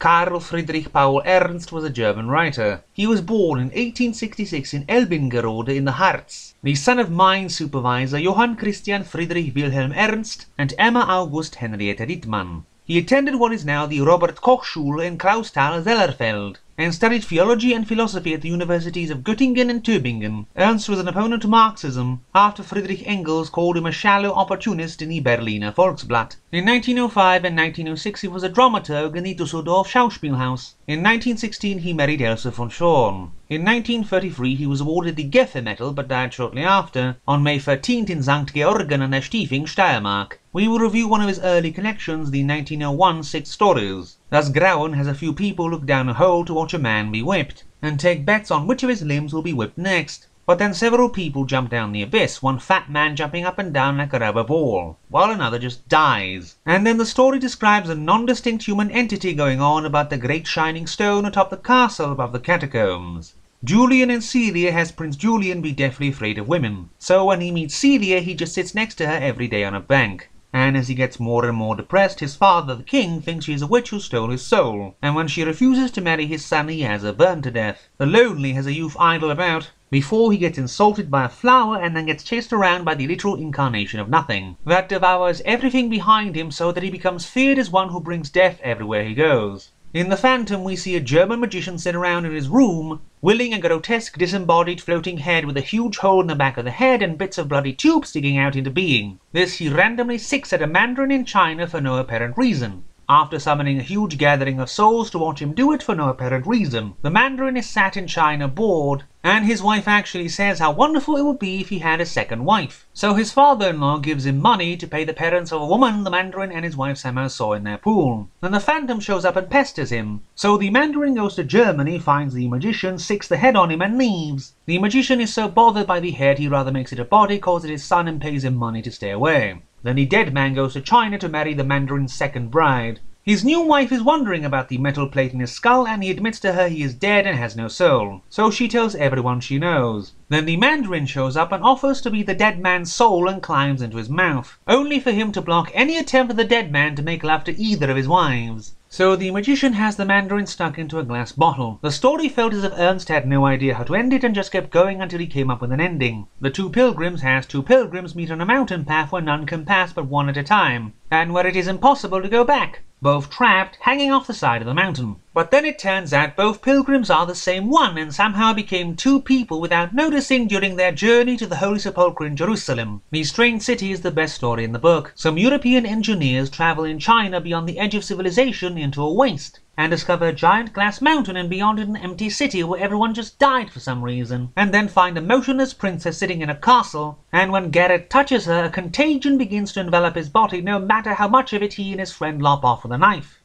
Karl Friedrich Paul Ernst was a German writer. He was born in 1866 in Elbingerode in the Harz, the son of mine supervisor Johann Christian Friedrich Wilhelm Ernst and Emma August Henriette Dittmann. He attended what is now the Robert Koch Schule in Clausthal, Zellerfeld, and studied theology and philosophy at the universities of Göttingen and Tübingen. Ernst was an opponent to Marxism after Friedrich Engels called him a shallow opportunist in the Berliner Volksblatt. In 1905 and 1906 he was a dramaturg in the Düsseldorf Schauspielhaus. In 1916 he married Elsa von Schorn. In 1933 he was awarded the Goethe Medal but died shortly after, on May 13th in St. Georgen an der Stiefing, Steiermark. We will review one of his early collections, the 1901 Six Stories. Das Grauen has a few people look down a hole to watch a man be whipped, and take bets on which of his limbs will be whipped next. But then several people jump down the abyss, one fat man jumping up and down like a rubber ball, while another just dies. And then the story describes a non-distinct human entity going on about the great shining stone atop the castle above the catacombs. Julian and Celia has Prince Julian be deathly afraid of women, so when he meets Celia he just sits next to her every day on a bank and as he gets more and more depressed, his father, the king, thinks she is a witch who stole his soul, and when she refuses to marry his son, he has her burned to death. The lonely has a youth idle about, before he gets insulted by a flower and then gets chased around by the literal incarnation of nothing, that devours everything behind him so that he becomes feared as one who brings death everywhere he goes. In The Phantom, we see a German magician sit around in his room, willing a grotesque disembodied floating head with a huge hole in the back of the head and bits of bloody tube sticking out into being. This he randomly sicks at a mandarin in China for no apparent reason. After summoning a huge gathering of souls to watch him do it for no apparent reason, the Mandarin is sat in China bored, and his wife actually says how wonderful it would be if he had a second wife. So his father-in-law gives him money to pay the parents of a woman the Mandarin and his wife somehow saw in their pool. Then the Phantom shows up and pesters him. So the Mandarin goes to Germany, finds the magician, sicks the head on him and leaves. The magician is so bothered by the head he rather makes it a body, calls it his son and pays him money to stay away. Then the dead man goes to China to marry the Mandarin's second bride. His new wife is wondering about the metal plate in his skull and he admits to her he is dead and has no soul. So she tells everyone she knows. Then the Mandarin shows up and offers to be the dead man's soul and climbs into his mouth, only for him to block any attempt of the dead man to make love to either of his wives. So the magician has the Mandarin stuck into a glass bottle. The story felt as if Ernst had no idea how to end it and just kept going until he came up with an ending. The two pilgrims has two pilgrims meet on a mountain path where none can pass but one at a time, and where it is impossible to go back both trapped, hanging off the side of the mountain. But then it turns out both pilgrims are the same one and somehow became two people without noticing during their journey to the Holy Sepulchre in Jerusalem. The strange city is the best story in the book. Some European engineers travel in China beyond the edge of civilization into a waste and discover a giant glass mountain and beyond it an empty city where everyone just died for some reason, and then find a motionless princess sitting in a castle, and when Garrett touches her, a contagion begins to envelop his body no matter how much of it he and his friend lop off with a knife.